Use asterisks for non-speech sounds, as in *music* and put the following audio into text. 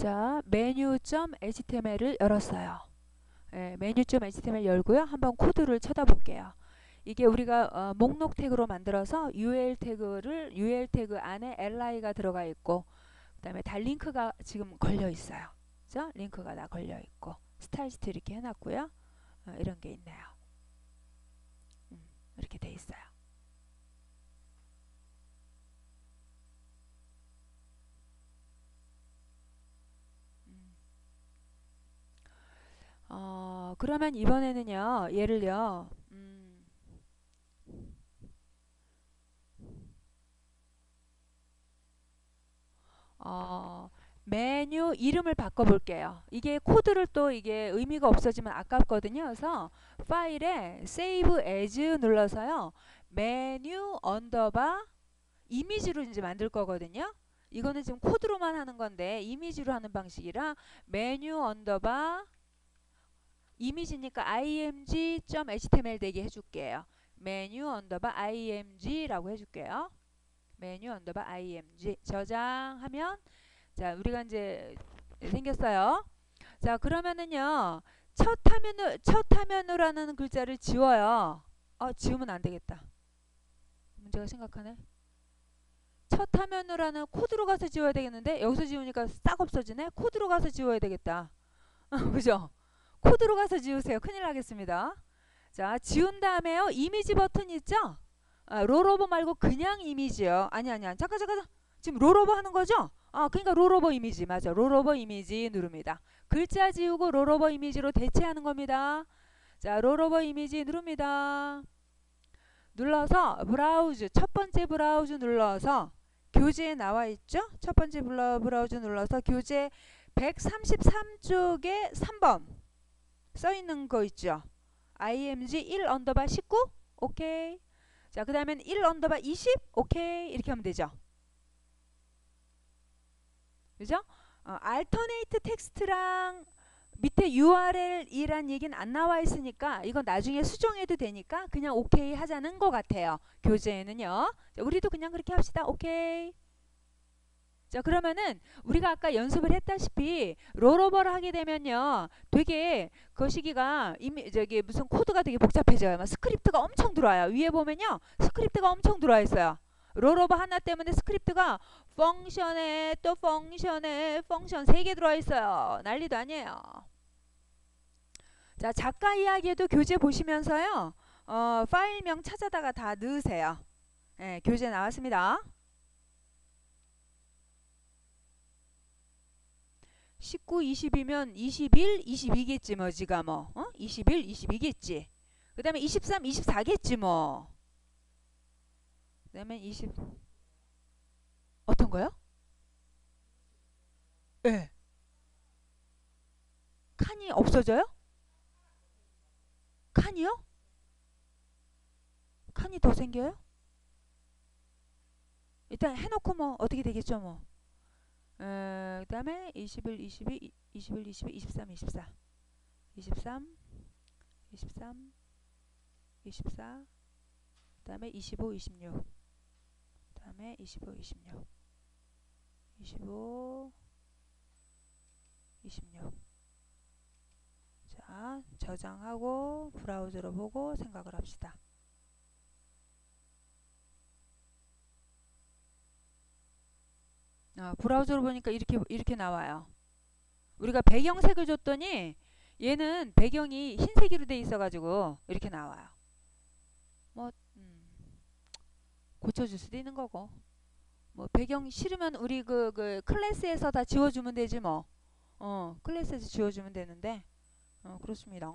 자, 메뉴.html을 열었어요. 예, 메뉴.html 열고요. 한번 코드를 쳐다볼게요. 이게 우리가 어, 목록 태그로 만들어서 UL 태그를 UL 태그 안에 li가 들어가 있고 그다음에 달 링크가 지금 걸려 있어요. 그죠? 링크가 다 걸려 있고 스타일시트 이렇게 해놨고요. 어, 이런 게 있네요. 음, 이렇게 돼 있어요. 음. 어, 그러면 이번에는요, 예를요, 음, 어, 메뉴 이름을 바꿔볼게요. 이게 코드를 또 이게 의미가 없어지면 아깝거든요. 그래서 파일에 Save As 눌러서요. 메뉴 underbar 이미지로 이제 만들 거거든요. 이거는 지금 코드로만 하는 건데 이미지로 하는 방식이라 메뉴 underbar 이미지니까 img.html 되게 해줄게요. 메뉴 underbar img라고 해줄게요. 메뉴 underbar img 저장하면 자 우리가 이제 생겼어요. 자 그러면은요 첫 화면으로 첫 화면으로라는 글자를 지워요. 어 지우면 안 되겠다. 문제가 심각하네. 첫 화면으로라는 코드로 가서 지워야 되겠는데 여기서 지우니까 싹 없어지네. 코드로 가서 지워야 되겠다. *laughs* 그죠? 코드로 가서 지우세요. 큰일 나겠습니다. 자 지운 다음에요 이미지 버튼 있죠? 아, rollover 말고 그냥 이미지요. 아니 아니 아니 잠깐 잠깐 지금 rollover 하는 거죠? 아 그러니까 rollover 이미지 맞아. rollover 이미지 누릅니다. 글자 지우고 rollover 이미지로 대체하는 겁니다. 자 rollover 이미지 누릅니다. 눌러서 browse 첫 번째 browse 눌러서 교재에 나와 있죠? 첫 번째 browse 눌러서 교재 133쪽에 3번 써 있는 거 있죠? img 1 underbar 19 오케이 자, 그 다음엔 1 underbar 20 오케이 이렇게 하면 되죠. 그죠? 어, alternate text랑 밑에 URL이란 얘기는 안 나와 있으니까 이건 나중에 수정해도 되니까 그냥 오케이 하자는 것 같아요. 교재에는요. 자, 우리도 그냥 그렇게 합시다. 오케이. 자 그러면은 우리가 아까 연습을 했다시피 rollover를 하게 되면요 되게 그 시기가 이미 저기 무슨 코드가 되게 복잡해져요. 막 스크립트가 엄청 들어와요. 위에 보면요 스크립트가 엄청 들어와 있어요. rollover 하나 때문에 스크립트가 function에 또 function에 function 세 개 들어와 있어요. 난리도 아니에요. 자 작가 이야기에도 교재 보시면서요 어, 파일명 찾아다가 다 넣으세요. 네, 교재 나왔습니다 19, 20이면 21, 22겠지 뭐 지가 뭐 어? 21, 22겠지 그 다음에 23, 24겠지 뭐 그 다음에 20 어떤 거요? 예. 네. 칸이 없어져요? 칸이요? 칸이 더 생겨요? 일단 해놓고 뭐 어떻게 되겠죠 뭐 어, 그 다음에 21, 22, 21, 22, 23, 24 23 23 24그 다음에 25, 26그 다음에 25, 26 25 26 자, 저장하고 브라우저로 보고 생각을 합시다. 어, 브라우저로 보니까 이렇게 이렇게 나와요. 우리가 배경색을 줬더니 얘는 배경이 흰색으로 돼 있어가지고 이렇게 나와요. 뭐 음, 고쳐줄 수도 있는 거고. 뭐 배경 싫으면 우리 그, 그 클래스에서 다 지워주면 되지 뭐. 어 클래스에서 지워주면 되는데 어 그렇습니다.